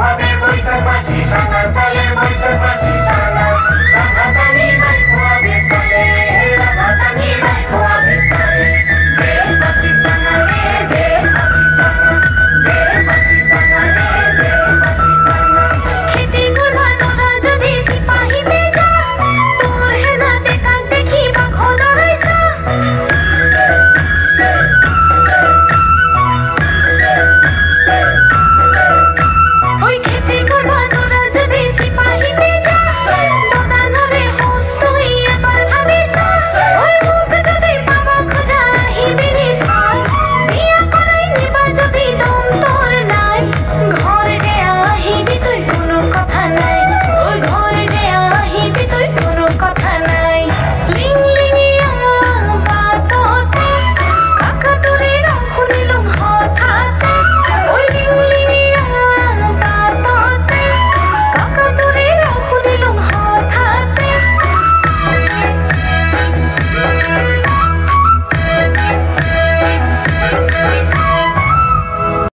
Salemos y se pasa y se pasa,